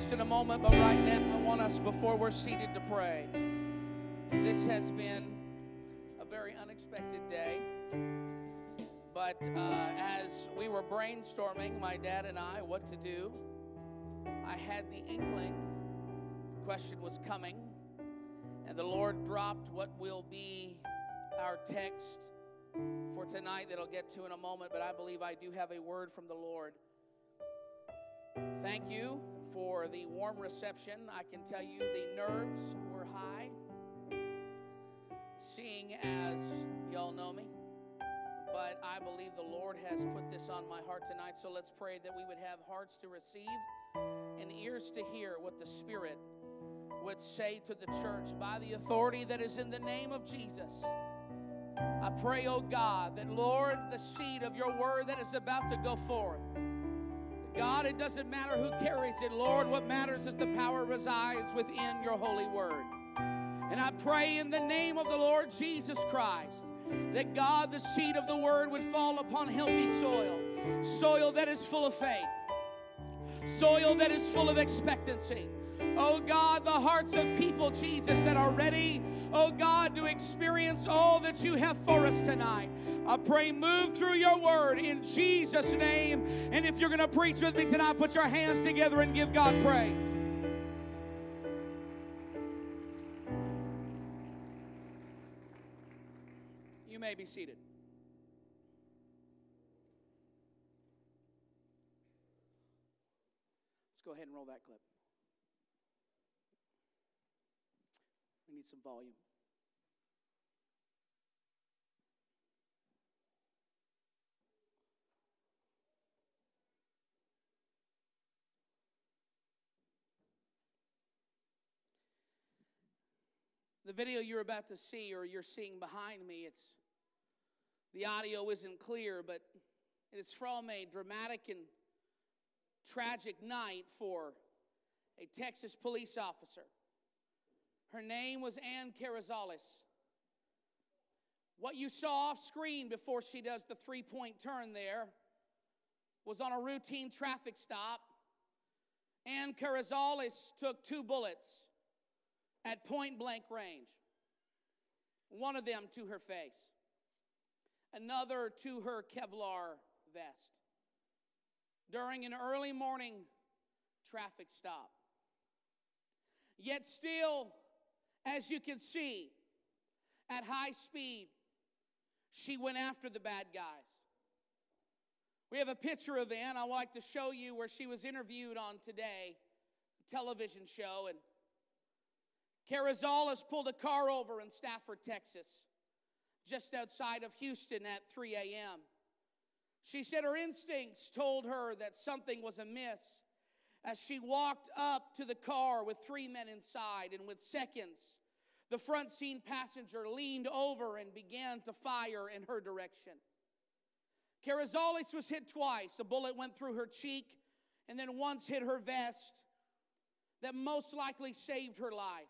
just in a moment, but right now I want us, before we're seated, to pray. This has been a very unexpected day. But uh, as we were brainstorming, my dad and I, what to do, I had the inkling the question was coming, and the Lord dropped what will be our text for tonight that I'll get to in a moment, but I believe I do have a word from the Lord. Thank you for the warm reception. I can tell you the nerves were high. Seeing as y'all know me, but I believe the Lord has put this on my heart tonight. So let's pray that we would have hearts to receive and ears to hear what the Spirit would say to the church by the authority that is in the name of Jesus. I pray, oh God, that Lord, the seed of your word that is about to go forth. God, it doesn't matter who carries it, Lord. What matters is the power resides within your holy word. And I pray in the name of the Lord Jesus Christ that God, the seed of the word, would fall upon healthy soil, soil that is full of faith, soil that is full of expectancy. Oh God, the hearts of people, Jesus, that are ready, oh God, to experience all that you have for us tonight. I pray, move through your word in Jesus' name. And if you're going to preach with me tonight, put your hands together and give God praise. You may be seated. Let's go ahead and roll that clip. We need some volume. The video you're about to see or you're seeing behind me, it's the audio isn't clear, but it is from a dramatic and tragic night for a Texas police officer. Her name was Ann Carrizales. What you saw off screen before she does the three point turn there was on a routine traffic stop. Ann Carrizales took two bullets at point blank range. One of them to her face, another to her Kevlar vest. During an early morning traffic stop. Yet, still, as you can see, at high speed, she went after the bad guys. We have a picture of Ann I would like to show you where she was interviewed on today, television show, and Carrizales pulled a car over in Stafford, Texas, just outside of Houston at 3 a.m. She said her instincts told her that something was amiss as she walked up to the car with three men inside, and with seconds, the front seat passenger leaned over and began to fire in her direction. Carrizales was hit twice. A bullet went through her cheek and then once hit her vest that most likely saved her life.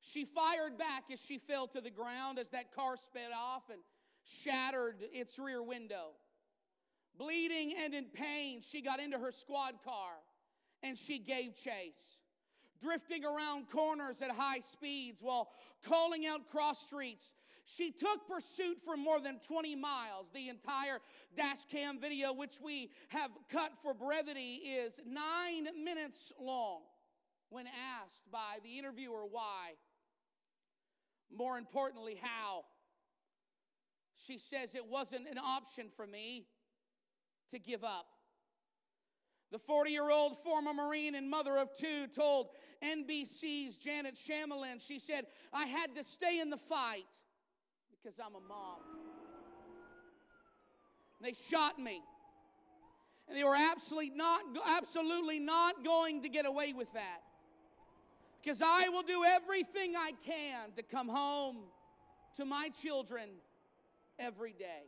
She fired back as she fell to the ground as that car sped off and shattered its rear window. Bleeding and in pain, she got into her squad car and she gave chase. Drifting around corners at high speeds while calling out cross streets, she took pursuit for more than 20 miles. The entire dash cam video, which we have cut for brevity, is nine minutes long. When asked by the interviewer why, more importantly, how, she says it wasn't an option for me to give up. The 40 year old former Marine and mother of two told NBC's Janet Shamlian, she said, I had to stay in the fight because I'm a mom. They shot me. And they were absolutely not, absolutely not going to get away with that. Because I will do everything I can to come home to my children every day.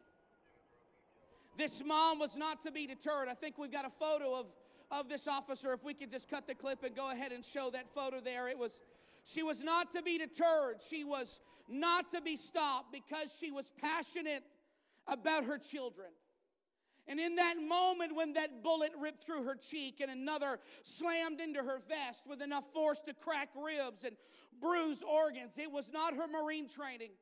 This mom was not to be deterred. I think we've got a photo of, of this officer. If we could just cut the clip and go ahead and show that photo there. It was she was not to be deterred. She was not to be stopped because she was passionate about her children. And in that moment when that bullet ripped through her cheek and another slammed into her vest with enough force to crack ribs and bruise organs, it was not her Marine training.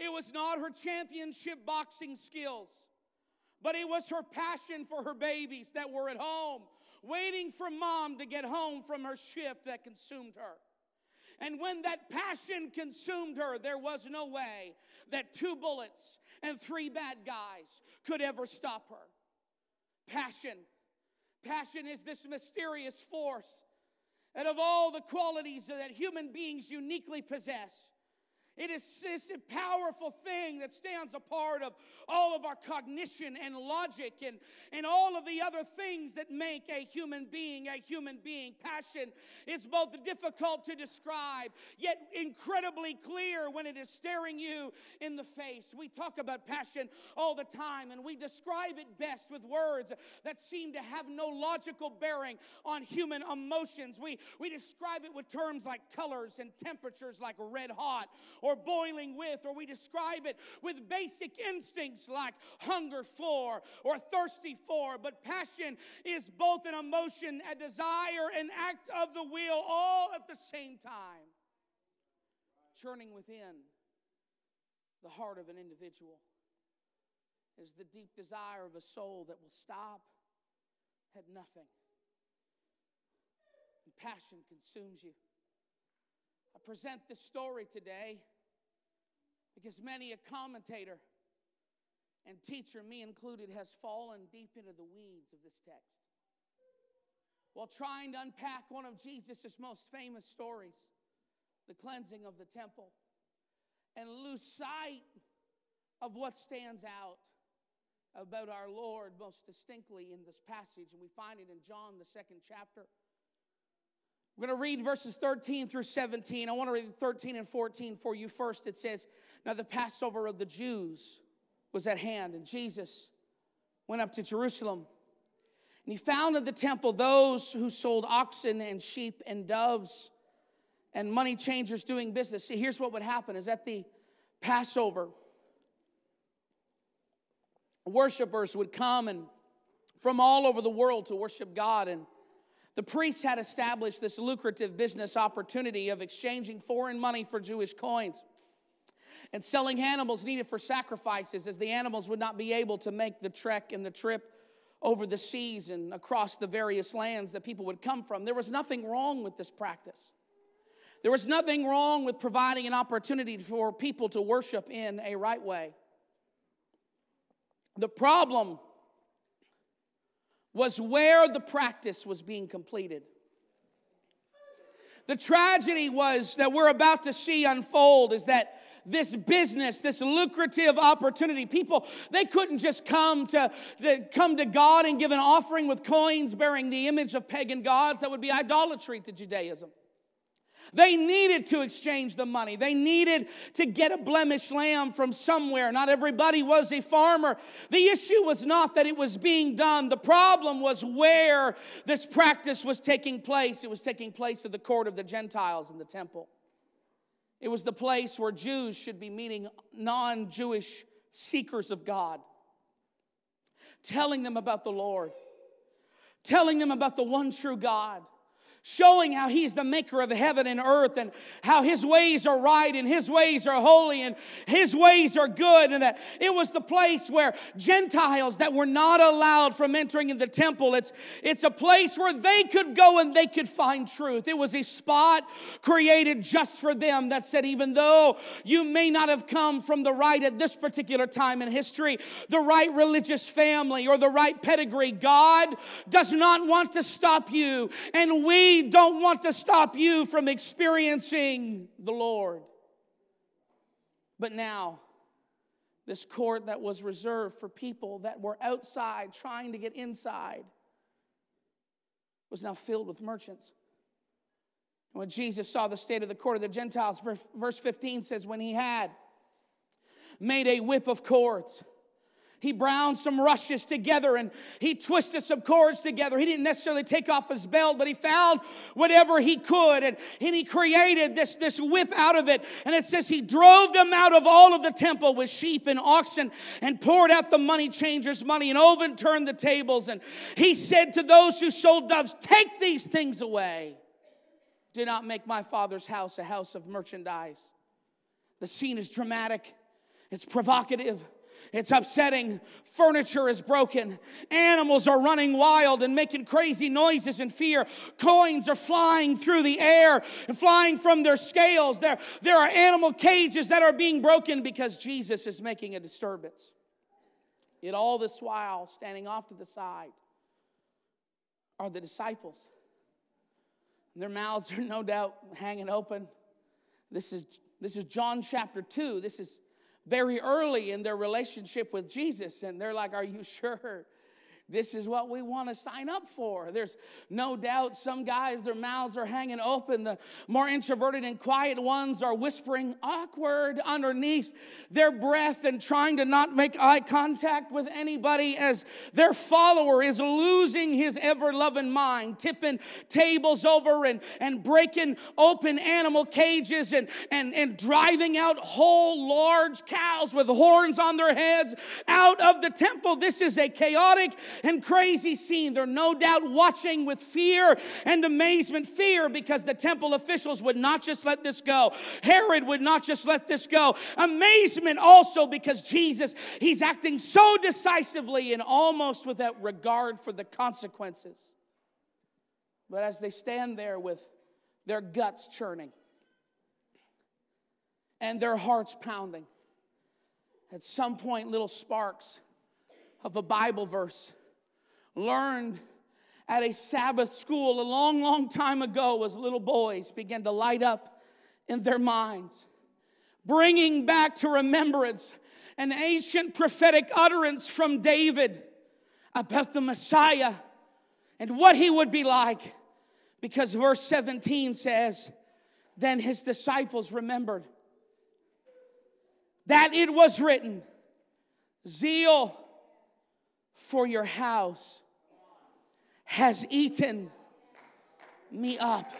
It was not her championship boxing skills, but it was her passion for her babies that were at home, waiting for mom to get home from her shift that consumed her. And when that passion consumed her, there was no way that two bullets and three bad guys could ever stop her. Passion. Passion is this mysterious force. And of all the qualities that human beings uniquely possess, it is this powerful thing that stands apart of all of our cognition and logic and, and all of the other things that make a human being a human being. Passion is both difficult to describe, yet incredibly clear when it is staring you in the face. We talk about passion all the time, and we describe it best with words that seem to have no logical bearing on human emotions. We, we describe it with terms like colors and temperatures like red hot or boiling with, or we describe it with basic instincts like hunger for or thirsty for. But passion is both an emotion, a desire, an act of the will, all at the same time, churning within the heart of an individual is the deep desire of a soul that will stop at nothing. And passion consumes you. I present this story today because many a commentator and teacher, me included, has fallen deep into the weeds of this text. While trying to unpack one of Jesus' most famous stories, the cleansing of the temple, and lose sight of what stands out about our Lord most distinctly in this passage. And we find it in John, the second chapter. We're going to read verses 13 through 17. I want to read 13 and 14 for you first. It says, Now the Passover of the Jews was at hand, and Jesus went up to Jerusalem. And he found in the temple those who sold oxen and sheep and doves and money changers doing business. See, here's what would happen is at the Passover, worshipers would come and from all over the world to worship God and the priests had established this lucrative business opportunity of exchanging foreign money for Jewish coins and selling animals needed for sacrifices, as the animals would not be able to make the trek and the trip over the seas and across the various lands that people would come from. There was nothing wrong with this practice. There was nothing wrong with providing an opportunity for people to worship in a right way. The problem was where the practice was being completed. The tragedy was that we're about to see unfold is that this business, this lucrative opportunity, people, they couldn't just come to, to come to God and give an offering with coins bearing the image of pagan gods. That would be idolatry to Judaism. They needed to exchange the money. They needed to get a blemished lamb from somewhere. Not everybody was a farmer. The issue was not that it was being done, the problem was where this practice was taking place. It was taking place at the court of the Gentiles in the temple. It was the place where Jews should be meeting non Jewish seekers of God, telling them about the Lord, telling them about the one true God showing how he's the maker of heaven and earth and how his ways are right and his ways are holy and his ways are good and that it was the place where gentiles that were not allowed from entering in the temple it's it's a place where they could go and they could find truth. It was a spot created just for them that said even though you may not have come from the right at this particular time in history the right religious family or the right pedigree god does not want to stop you and we don't want to stop you from experiencing the Lord. But now, this court that was reserved for people that were outside trying to get inside was now filled with merchants. And when Jesus saw the state of the court of the Gentiles, verse 15 says, When he had made a whip of cords, he browned some rushes together and he twisted some cords together. He didn't necessarily take off his belt, but he found whatever he could and, and he created this, this whip out of it. And it says he drove them out of all of the temple with sheep and oxen and poured out the money changers' money and overturned the tables. And he said to those who sold doves, Take these things away. Do not make my father's house a house of merchandise. The scene is dramatic, it's provocative. It's upsetting. Furniture is broken. Animals are running wild and making crazy noises in fear. Coins are flying through the air and flying from their scales. There, there are animal cages that are being broken because Jesus is making a disturbance. Yet, all this while, standing off to the side are the disciples. Their mouths are no doubt hanging open. This is, this is John chapter 2. This is very early in their relationship with Jesus, and they're like, Are you sure? This is what we want to sign up for. There's no doubt some guys, their mouths are hanging open. The more introverted and quiet ones are whispering awkward underneath their breath and trying to not make eye contact with anybody as their follower is losing his ever loving mind, tipping tables over and, and breaking open animal cages and, and, and driving out whole large cows with horns on their heads out of the temple. This is a chaotic and crazy scene. They're no doubt watching with fear and amazement. Fear because the temple officials would not just let this go, Herod would not just let this go. Amazement also because Jesus, he's acting so decisively and almost without regard for the consequences. But as they stand there with their guts churning and their hearts pounding, at some point, little sparks of a Bible verse learned at a Sabbath school a long, long time ago as little boys began to light up in their minds, bringing back to remembrance an ancient prophetic utterance from David about the Messiah and what he would be like. Because verse 17 says, Then his disciples remembered that it was written, Zeal for your house has eaten me up.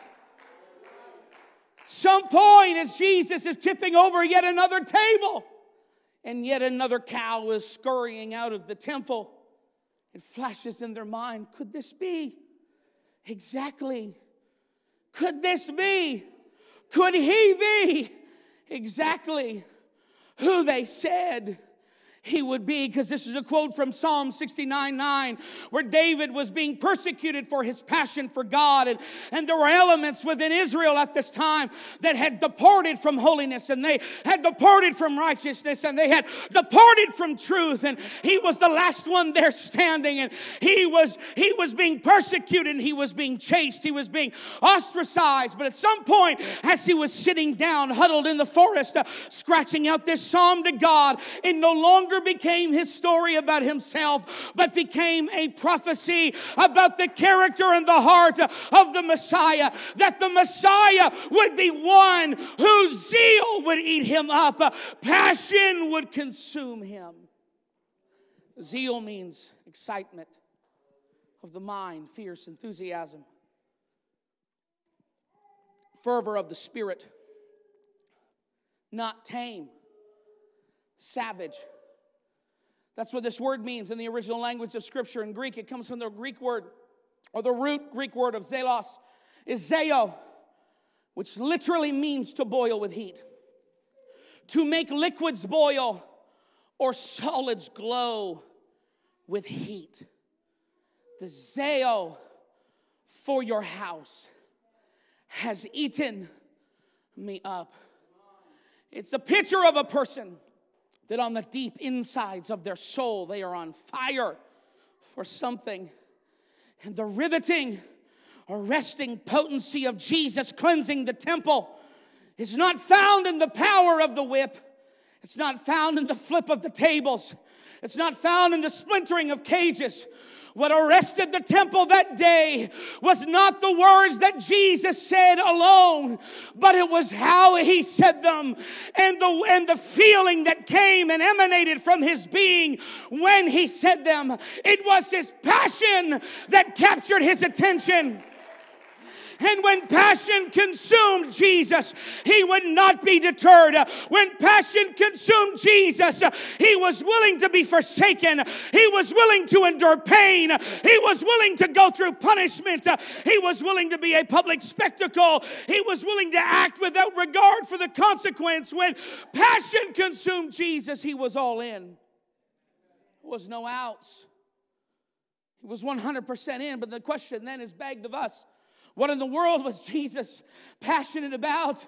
Some point as Jesus is tipping over yet another table, and yet another cow is scurrying out of the temple. It flashes in their mind could this be? Exactly. Could this be? Could he be exactly who they said he would be, because this is a quote from Psalm 69 9, where David was being persecuted for his passion for God. And, and there were elements within Israel at this time that had departed from holiness and they had departed from righteousness and they had departed from truth. And he was the last one there standing. And he was he was being persecuted and he was being chased, he was being ostracized. But at some point, as he was sitting down, huddled in the forest, uh, scratching out this psalm to God, it no longer longer became his story about himself, but became a prophecy about the character and the heart of the Messiah. That the Messiah would be one whose zeal would eat him up, passion would consume him. Zeal means excitement of the mind, fierce enthusiasm, fervor of the spirit, not tame, savage. That's what this word means in the original language of Scripture. In Greek, it comes from the Greek word, or the root Greek word of zelos, is zeo, which literally means to boil with heat. To make liquids boil or solids glow with heat. The zeo for your house has eaten me up. It's a picture of a person that on the deep insides of their soul they are on fire for something. And the riveting, arresting potency of Jesus cleansing the temple is not found in the power of the whip, it's not found in the flip of the tables, it's not found in the splintering of cages. What arrested the temple that day was not the words that Jesus said alone, but it was how he said them and the, and the feeling that came and emanated from his being when he said them. It was his passion that captured his attention. And when passion consumed Jesus, he would not be deterred. When passion consumed Jesus, he was willing to be forsaken. He was willing to endure pain. He was willing to go through punishment. He was willing to be a public spectacle. He was willing to act without regard for the consequence. When passion consumed Jesus, he was all in. There was no outs. He was 100% in. But the question then is begged of us what in the world was Jesus passionate about?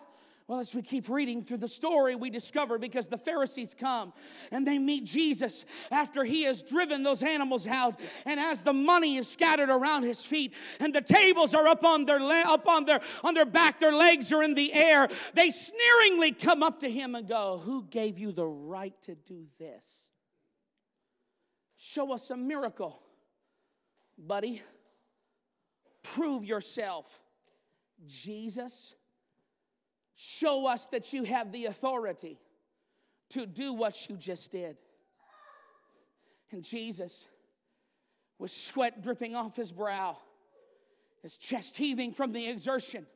Well, as we keep reading through the story, we discover because the Pharisees come and they meet Jesus after he has driven those animals out, and as the money is scattered around his feet, and the tables are up on their le- up on their on their back, their legs are in the air. They sneeringly come up to him and go, "Who gave you the right to do this? Show us a miracle, buddy." Prove yourself. Jesus, show us that you have the authority to do what you just did. And Jesus, with sweat dripping off his brow, his chest heaving from the exertion,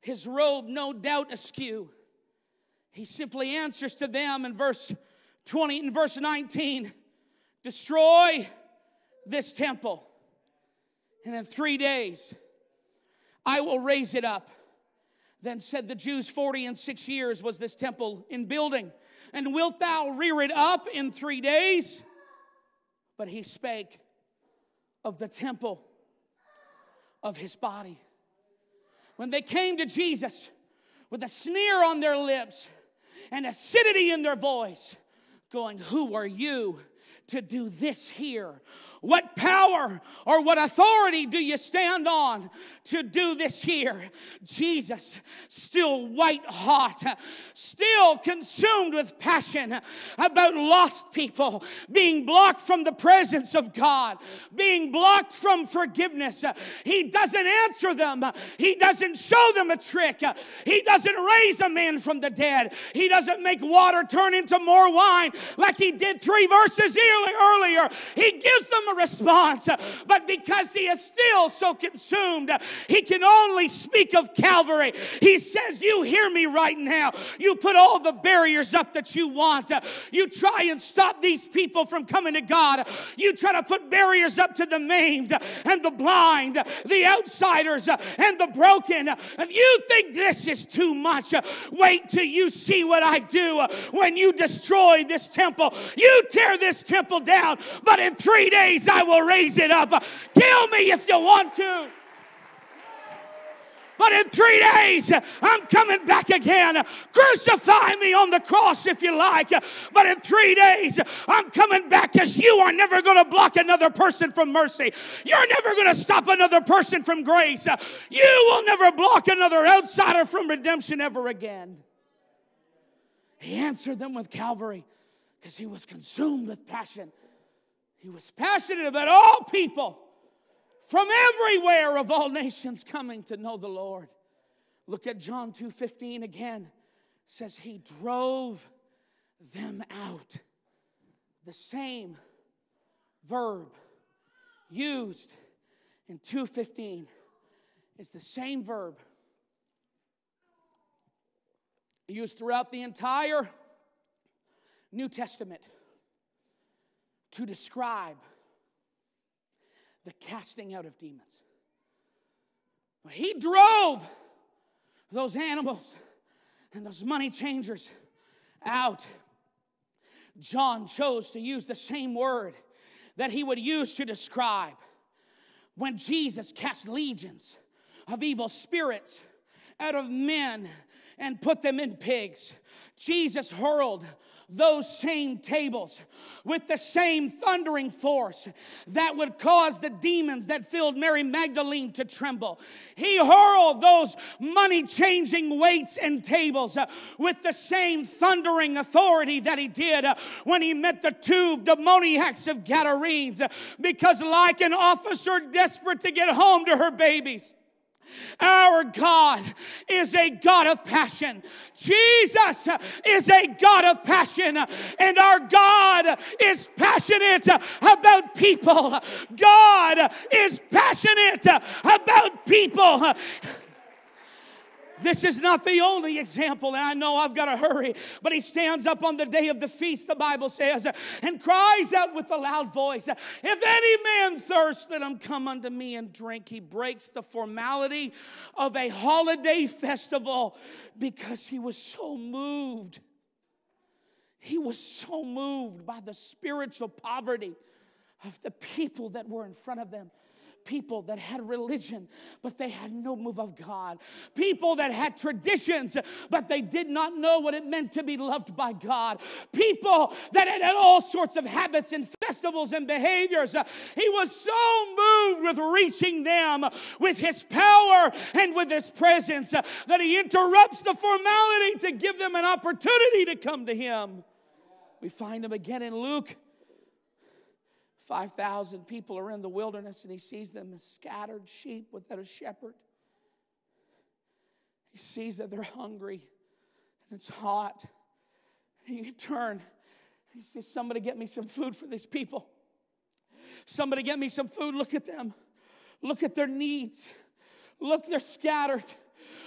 his robe no doubt askew, he simply answers to them in verse 20 and verse 19 destroy this temple and in three days I will raise it up. Then said the Jews, Forty and six years was this temple in building, and wilt thou rear it up in three days? But he spake of the temple of his body. When they came to Jesus with a sneer on their lips and acidity in their voice, going, Who are you to do this here? What power or what authority do you stand on to do this here? Jesus, still white hot, still consumed with passion about lost people being blocked from the presence of God, being blocked from forgiveness. He doesn't answer them, He doesn't show them a trick, He doesn't raise a man from the dead, He doesn't make water turn into more wine like He did three verses earlier. He gives them response. But because he is still so consumed, he can only speak of Calvary. He says, You hear me right now. You put all the barriers up that you want. You try and stop these people from coming to God. You try to put barriers up to the maimed and the blind, the outsiders and the broken. If you think this is too much, wait till you see what I do when you destroy this temple. You tear this temple down, but in three days, I will raise it up. Kill me if you want to. But in three days, I'm coming back again. Crucify me on the cross if you like. But in three days, I'm coming back because you are never going to block another person from mercy. You're never going to stop another person from grace. You will never block another outsider from redemption ever again. He answered them with Calvary because he was consumed with passion. He was passionate about all people from everywhere of all nations coming to know the Lord. Look at John 2:15 again. It says he drove them out. The same verb used in 2:15 is the same verb used throughout the entire New Testament to describe the casting out of demons. He drove those animals and those money changers out. John chose to use the same word that he would use to describe when Jesus cast legions of evil spirits out of men and put them in pigs. Jesus hurled those same tables with the same thundering force that would cause the demons that filled Mary Magdalene to tremble. He hurled those money changing weights and tables uh, with the same thundering authority that he did uh, when he met the two demoniacs of Gadarenes, uh, because, like an officer desperate to get home to her babies, our God is a God of passion. Jesus is a God of passion, and our God is passionate about people. God is passionate about people. This is not the only example, and I know I've got to hurry, but he stands up on the day of the feast, the Bible says, and cries out with a loud voice If any man thirst, let him come unto me and drink. He breaks the formality of a holiday festival because he was so moved. He was so moved by the spiritual poverty of the people that were in front of them people that had religion, but they had no move of God. People that had traditions, but they did not know what it meant to be loved by God. People that had, all sorts of habits and festivals and behaviors. He was so moved with reaching them with his power and with his presence that he interrupts the formality to give them an opportunity to come to him. We find him again in Luke 5,000 people are in the wilderness and he sees them as scattered sheep without a shepherd. He sees that they're hungry and it's hot. And you turn he says, Somebody get me some food for these people. Somebody get me some food. Look at them. Look at their needs. Look, they're scattered.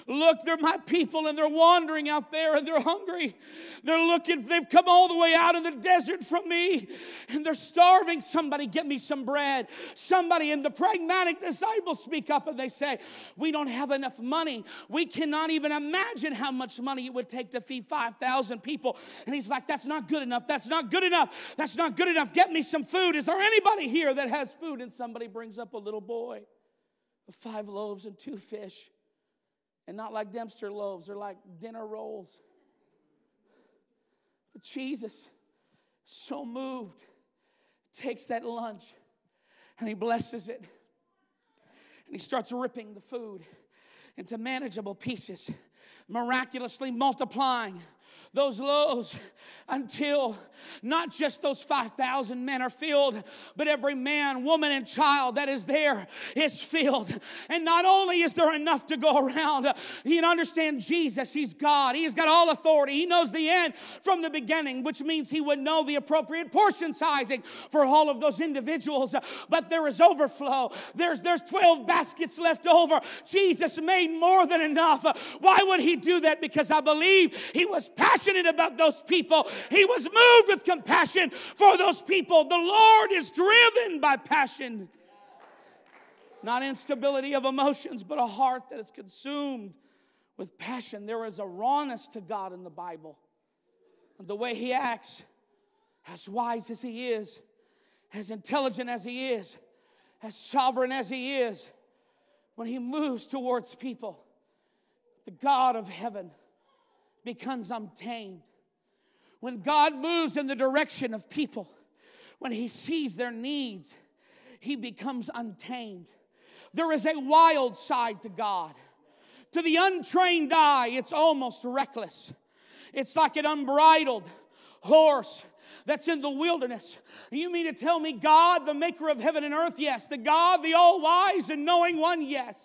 Look, they're my people and they're wandering out there and they're hungry. They're looking, they've come all the way out in the desert from me and they're starving. Somebody get me some bread. Somebody in the pragmatic disciples speak up and they say, We don't have enough money. We cannot even imagine how much money it would take to feed 5,000 people. And he's like, That's not good enough. That's not good enough. That's not good enough. Get me some food. Is there anybody here that has food? And somebody brings up a little boy five loaves and two fish. And not like Dempster loaves, they're like dinner rolls. But Jesus, so moved, takes that lunch and he blesses it. And he starts ripping the food into manageable pieces, miraculously multiplying those loaves until not just those 5,000 men are filled, but every man, woman, and child that is there is filled. And not only is there enough to go around, you understand Jesus, He's God, He's got all authority, He knows the end from the beginning, which means He would know the appropriate portion sizing for all of those individuals. But there is overflow, there's, there's 12 baskets left over. Jesus made more than enough. Why would He do that? Because I believe He was passionate about those people. He was moved with compassion for those people. The Lord is driven by passion, not instability of emotions, but a heart that is consumed with passion. There is a rawness to God in the Bible. And the way He acts, as wise as He is, as intelligent as He is, as sovereign as He is, when He moves towards people, the God of heaven becomes untamed. When God moves in the direction of people, when He sees their needs, He becomes untamed. There is a wild side to God. To the untrained eye, it's almost reckless. It's like an unbridled horse that's in the wilderness. You mean to tell me God, the maker of heaven and earth? Yes. The God, the all wise and knowing one? Yes.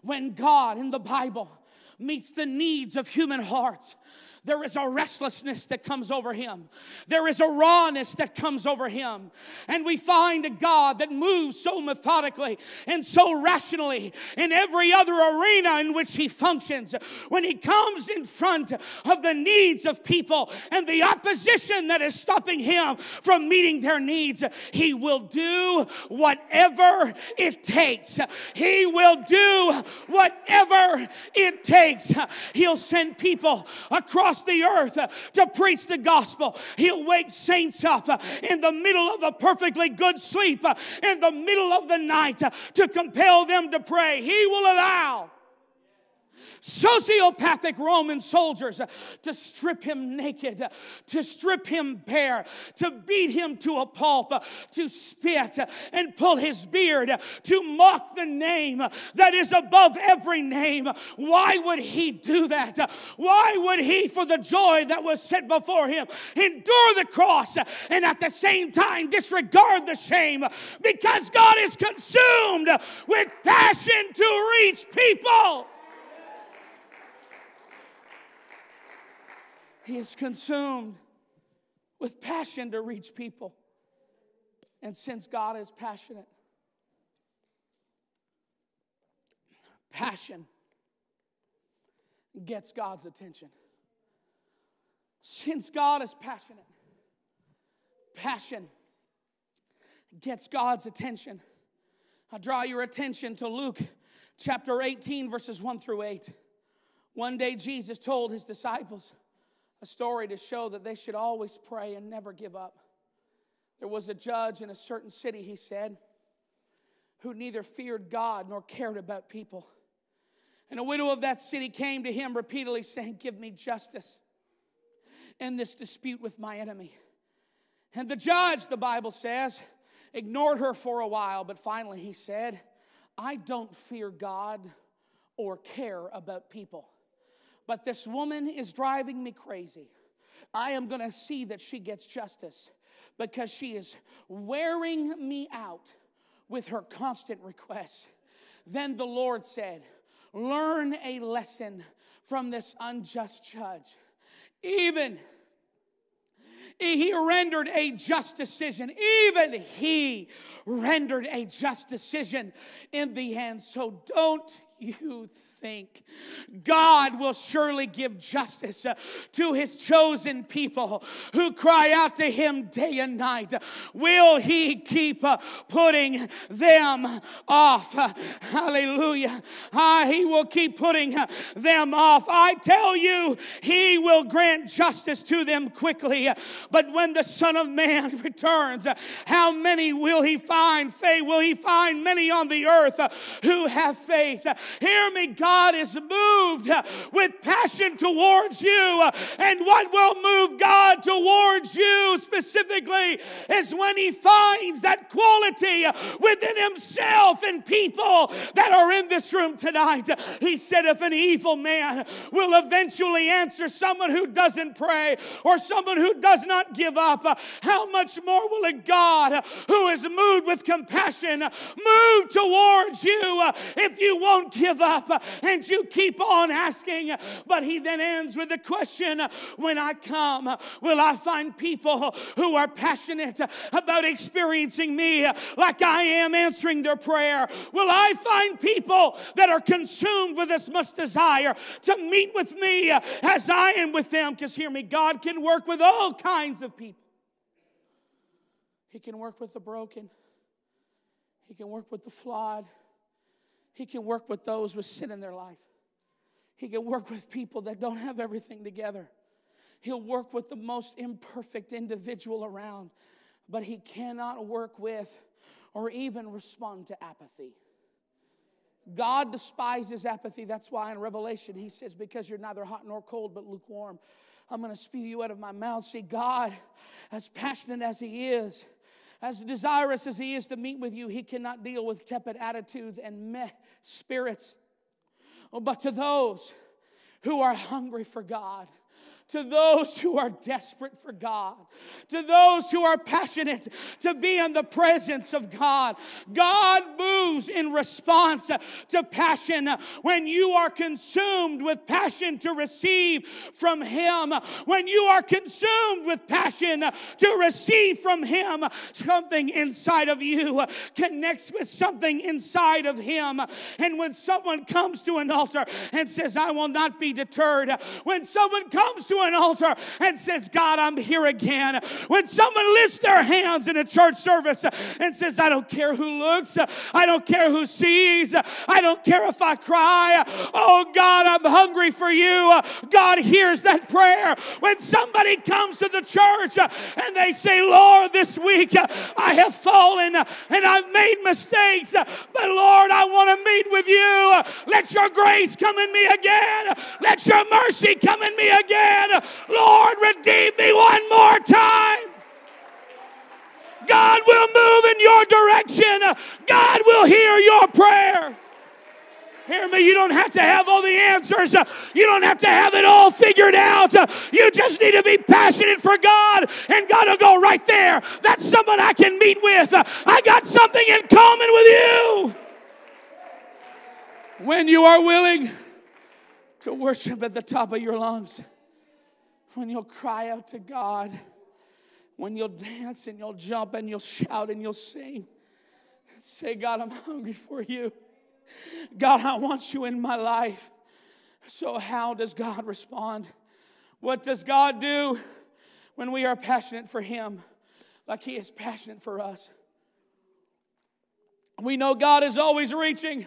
When God in the Bible meets the needs of human hearts, there is a restlessness that comes over him. There is a rawness that comes over him. And we find a God that moves so methodically and so rationally in every other arena in which he functions. When he comes in front of the needs of people and the opposition that is stopping him from meeting their needs, he will do whatever it takes. He will do whatever it takes. He'll send people across across the earth uh, to preach the gospel. He'll wake saints up uh, in the middle of a perfectly good sleep, uh, in the middle of the night, to compel them to pray. He will allow sociopathic Roman soldiers to strip him naked, to strip him bare, to beat him to a pulp, to spit and pull his beard, to mock the name that is above every name. Why would he do that? Why would he, for the joy that was set before him, endure the cross and at the same time disregard the shame? Because God is consumed with passion to reach people. He is consumed with passion to reach people. And since God is passionate, passion gets God's attention. Since God is passionate, passion gets God's attention. I draw your attention to Luke chapter 18, verses 1 through 8. One day Jesus told his disciples, a story to show that they should always pray and never give up. There was a judge in a certain city, he said, who neither feared God nor cared about people. And a widow of that city came to him repeatedly saying, Give me justice in this dispute with my enemy. And the judge, the Bible says, ignored her for a while, but finally he said, I don't fear God or care about people but this woman is driving me crazy. I am going to see that she gets justice because she is wearing me out with her constant requests. Then the Lord said, Learn a lesson from this unjust judge. Even he rendered a just decision. Even he rendered a just decision in the end. So don't you think. God will surely give justice uh, to his chosen people who cry out to him day and night. Will he keep uh, putting them off? Hallelujah. Ah, he will keep putting uh, them off. I tell you, he will grant justice to them quickly. But when the Son of Man returns, how many will he find? Faith, will he find many on the earth who have faith? Hear me, God. God is moved with passion towards you. And what will move God towards you specifically is when He finds that quality within Himself and people that are in this room tonight. He said, if an evil man will eventually answer someone who doesn't pray or someone who does not give up, how much more will a God who is moved with compassion move towards you if you won't give up and you keep on asking. But he then ends with the question when I come, will I find people who are passionate about experiencing me like I am answering their prayer? Will I find people that are consumed with this much desire to meet with me as I am with them? Because hear me, God can work with all kinds of people. He can work with the broken. He can work with the flawed. He can work with those with sin in their life. He can work with people that don't have everything together. He'll work with the most imperfect individual around, but he cannot work with or even respond to apathy. God despises apathy. That's why in Revelation he says, Because you're neither hot nor cold, but lukewarm, I'm going to spew you out of my mouth. See, God, as passionate as he is, as desirous as He is to meet with you, He cannot deal with tepid attitudes and meh spirits. Oh, but to those who are hungry for God, to those who are desperate for God, to those who are passionate to be in the presence of God. God moves in response to passion when you are consumed with passion to receive from Him, when you are consumed with passion to receive from Him, something inside of you connects with something inside of Him. And when someone comes to an altar and says, I will not be deterred, when someone comes to to an altar and says, God, I'm here again. When someone lifts their hands in a church service and says, I don't care who looks, I don't care who sees, I don't care if I cry. Oh God, I'm hungry for you. God hears that prayer. When somebody comes to the church and they say, Lord, this week I have fallen and I've made mistakes, but Lord, I want to meet with you. Let your grace come in me again. Let your mercy come in me again. Lord, redeem me one more time. God will move in your direction. God will hear your prayer. Hear me, you don't have to have all the answers. You don't have to have it all figured out. You just need to be passionate for God, and God will go right there. That's someone I can meet with. I got something in common with you. When you are willing to worship at the top of your lungs, when you'll cry out to God, when you'll dance and you'll jump and you'll shout and you'll sing, say, God, I'm hungry for you. God, I want you in my life. So, how does God respond? What does God do when we are passionate for Him like He is passionate for us? We know God is always reaching.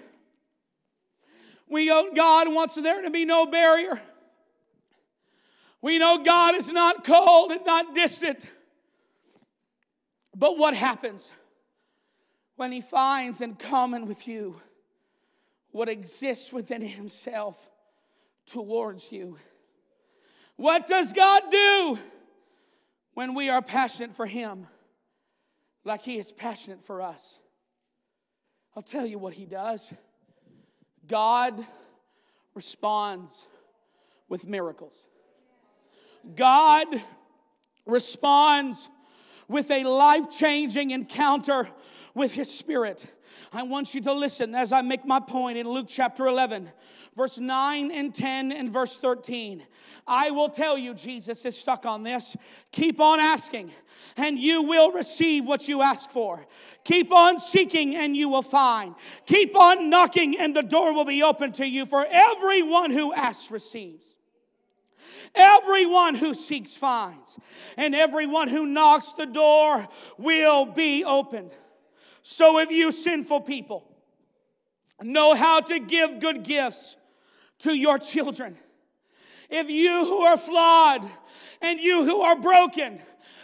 We know God wants there to be no barrier. We know God is not cold and not distant. But what happens when He finds in common with you what exists within himself towards you. What does God do when we are passionate for him like he is passionate for us? I'll tell you what he does. God responds with miracles. God responds with a life changing encounter with his spirit. I want you to listen as I make my point in Luke chapter 11, verse 9 and 10 and verse 13. I will tell you, Jesus is stuck on this. Keep on asking, and you will receive what you ask for. Keep on seeking, and you will find. Keep on knocking, and the door will be open to you. For everyone who asks receives. Everyone who seeks finds, and everyone who knocks, the door will be opened. So if you sinful people know how to give good gifts to your children, if you who are flawed and you who are broken,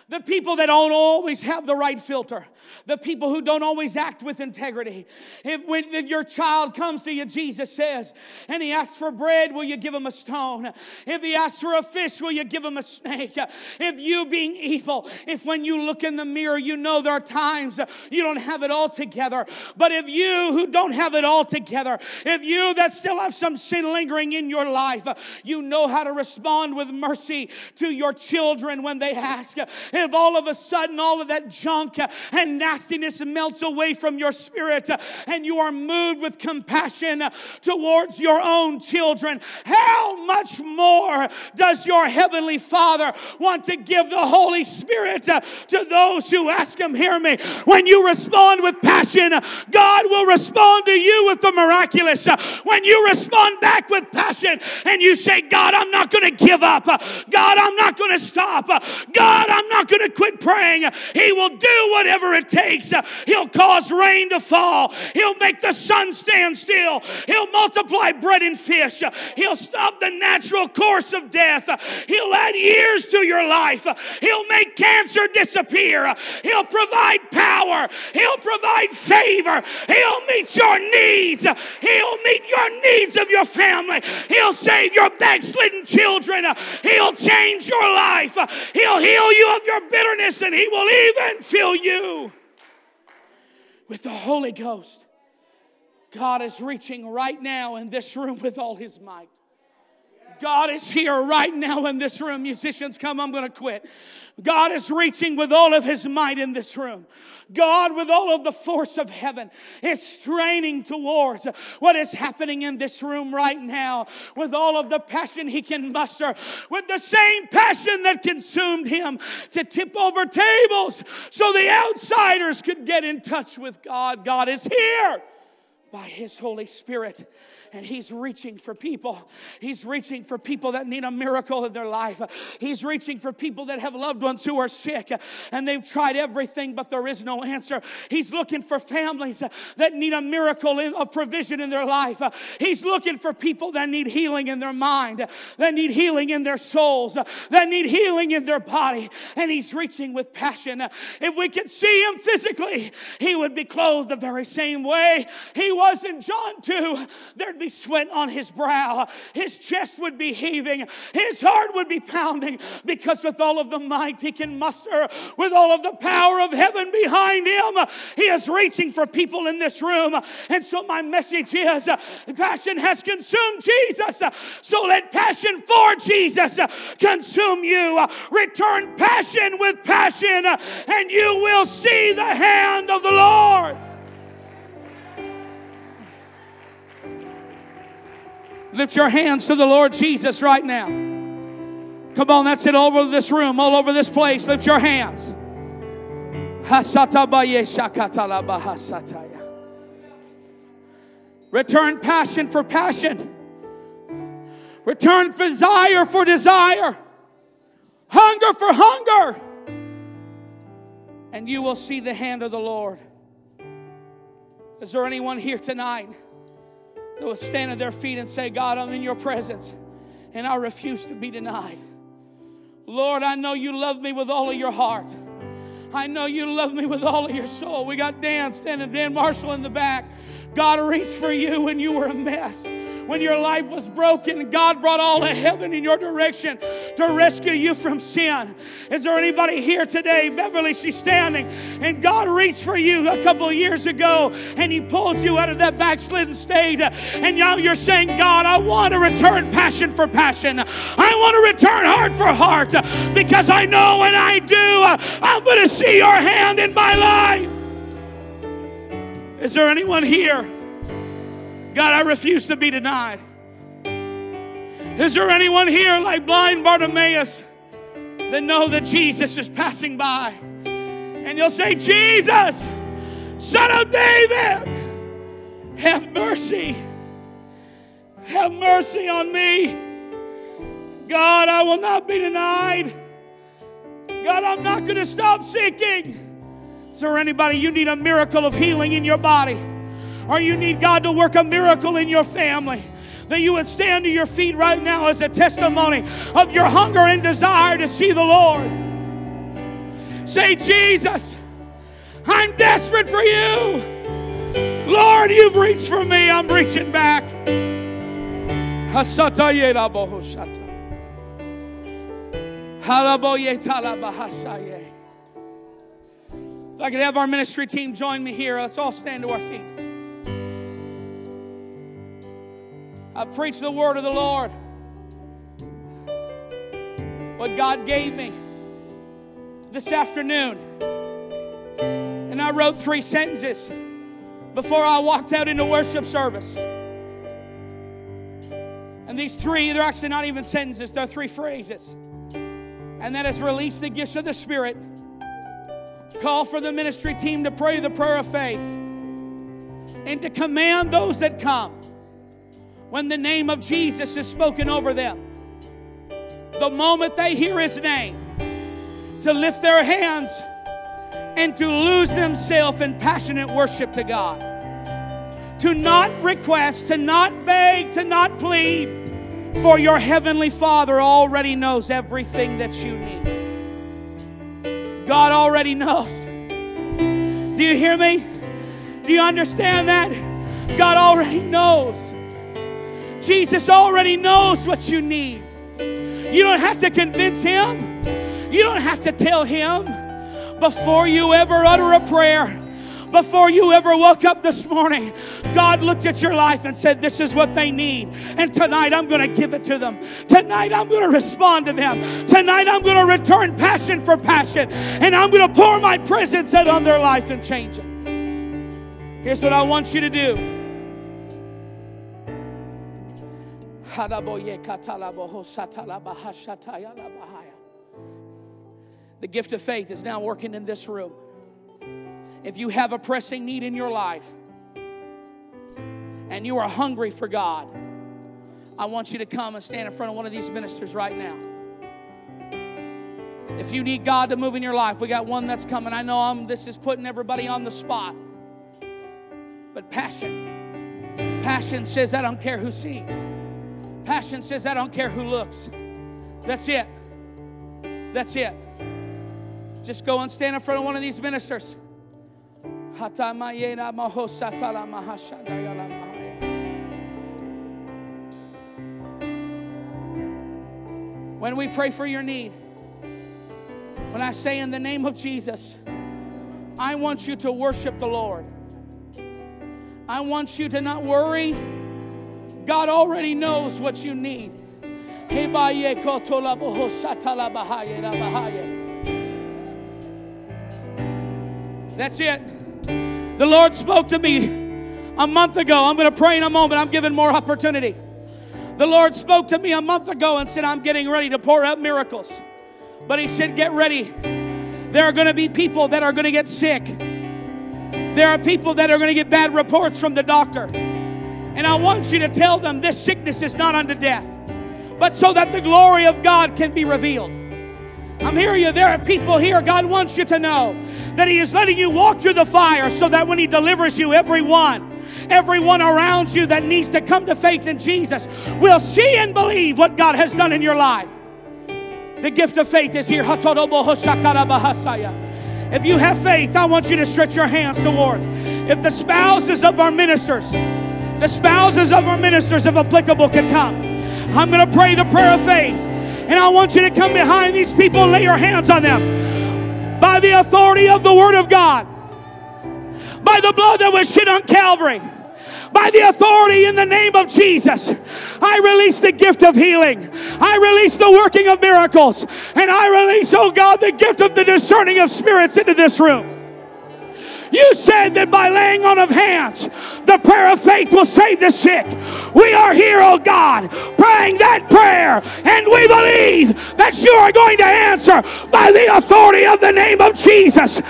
the people that don't always have the right filter, the people who don't always act with integrity. If, when, if your child comes to you, Jesus says, and he asks for bread, will you give him a stone? If he asks for a fish, will you give him a snake? If you being evil, if when you look in the mirror, you know there are times you don't have it all together, but if you who don't have it all together, if you that still have some sin lingering in your life, you know how to respond with mercy to your children when they ask. If all of a sudden all of that junk and nastiness melts away from your spirit and you are moved with compassion towards your own children, how much more does your heavenly Father want to give the Holy Spirit to those who ask Him? Hear me. When you respond with passion, God will respond to you with the miraculous. When you respond back with passion and you say, God, I'm not going to give up. God, I'm not going to stop. God, I'm not going to quit praying. He will do whatever it takes. Uh, he'll cause rain to fall. He'll make the sun stand still. He'll multiply bread and fish. He'll stop the natural course of death. He'll add years to your life. He'll make cancer disappear. He'll provide power. He'll provide favor. He'll meet your needs. He'll meet your needs of your family. He'll save your backslidden children. He'll change your life. He'll heal you of your bitterness and He will even fill you with the Holy Ghost. God is reaching right now in this room with all his might. God is here right now in this room. Musicians, come, I'm going to quit. God is reaching with all of his might in this room. God, with all of the force of heaven, is straining towards what is happening in this room right now with all of the passion he can muster, with the same passion that consumed him to tip over tables so the outsiders could get in touch with God. God is here by his Holy Spirit. And He's reaching for people. He's reaching for people that need a miracle in their life. He's reaching for people that have loved ones who are sick and they've tried everything, but there is no answer. He's looking for families that need a miracle of provision in their life. He's looking for people that need healing in their mind, that need healing in their souls, that need healing in their body. And He's reaching with passion. If we could see Him physically, He would be clothed the very same way He was in John 2. There'd be sweat on His brow, His chest would be heaving, His heart would be pounding because with all of the might He can muster, with all of the power of heaven behind Him, He is reaching for people in this room. And so, my message is passion has consumed Jesus. So, let passion for Jesus consume you. Return passion with passion, and you will see the hand of the Lord. Lift your hands to the Lord Jesus right now. Come on, that's it all over this room, all over this place. Lift your hands. Return passion for passion. Return desire for desire. Hunger for hunger. And you will see the hand of the Lord. Is there anyone here tonight will stand at their feet and say, God, I'm in your presence and I refuse to be denied? Lord, I know you love me with all of your heart. I know you love me with all of your soul. We got Dan standing, Dan Marshall in the back. God reached for you when you were a mess when your life was broken, God brought all of heaven in your direction to rescue you from sin. Is there anybody here today? Beverly, she's standing, and God reached for you a couple of years ago and He pulled you out of that backslidden state. And now you're saying, God, I want to return passion for passion. I want to return heart for heart because I know when I do, I'm going to see your hand in my life. Is there anyone here? God, I refuse to be denied. Is there anyone here like blind Bartimaeus that know that Jesus is passing by? And you'll say, Jesus, Son of David, have mercy. Have mercy on me. God, I will not be denied. God, I'm not going to stop seeking. Is there anybody you need a miracle of healing in your body? Or you need God to work a miracle in your family, that you would stand to your feet right now as a testimony of your hunger and desire to see the Lord. Say, Jesus, I'm desperate for you. Lord, you've reached for me, I'm reaching back. If I could have our ministry team join me here, let's all stand to our feet. I preach the word of the Lord. What God gave me this afternoon. And I wrote three sentences before I walked out into worship service. And these three, they're actually not even sentences, they're three phrases. And that is release the gifts of the Spirit, call for the ministry team to pray the prayer of faith, and to command those that come when the name of Jesus is spoken over them. The moment they hear his name, to lift their hands and to lose themselves in passionate worship to God. To not request, to not beg, to not plead, for your heavenly Father already knows everything that you need. God already knows. Do you hear me? Do you understand that? God already knows. Jesus already knows what you need. You don't have to convince Him, you don't have to tell Him before you ever utter a prayer. Before you ever woke up this morning, God looked at your life and said, This is what they need. And tonight I'm going to give it to them. Tonight I'm going to respond to them. Tonight I'm going to return passion for passion. And I'm going to pour my presence out on their life and change it. Here's what I want you to do. The gift of faith is now working in this room. If you have a pressing need in your life, and you are hungry for God, I want you to come and stand in front of one of these ministers right now. If you need God to move in your life, we got one that's coming. I know I'm, this is putting everybody on the spot. But passion, passion says, I don't care who sees. Passion says, I don't care who looks. That's it. That's it. Just go and stand in front of one of these ministers. When we pray for your need, when I say in the name of Jesus, I want you to worship the Lord. I want you to not worry. God already knows what you need. That's it. The Lord spoke to me a month ago. I'm going to pray in a moment. I'm given more opportunity. The Lord spoke to me a month ago and said, I'm getting ready to pour out miracles. But He said, Get ready. There are going to be people that are going to get sick. There are people that are going to get bad reports from the doctor. And I want you to tell them this sickness is not unto death, but so that the glory of God can be revealed. I'm hearing you. There are people here. God wants you to know that He is letting you walk through the fire so that when He delivers you, everyone, everyone around you that needs to come to faith in Jesus will see and believe what God has done in your life. The gift of faith is here. If you have faith, I want you to stretch your hands towards. If the spouses of our ministers, the spouses of our ministers, if applicable, can come, I'm going to pray the prayer of faith. And I want you to come behind these people and lay your hands on them. By the authority of the Word of God, by the blood that was shed on Calvary, by the authority in the name of Jesus, I release the gift of healing. I release the working of miracles. And I release, oh God, the gift of the discerning of spirits into this room. You said that by laying on of hands, the prayer of faith will save the sick. We are here, oh God, praying that prayer, and we believe that you are going to answer by the authority of the name of Jesus.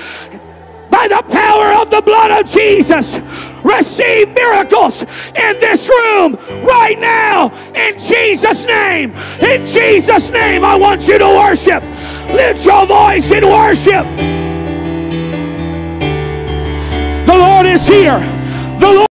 By the power of the blood of Jesus, receive miracles in this room right now. In Jesus' name. In Jesus' name, I want you to worship. Lift your voice in worship. Is here. The Lord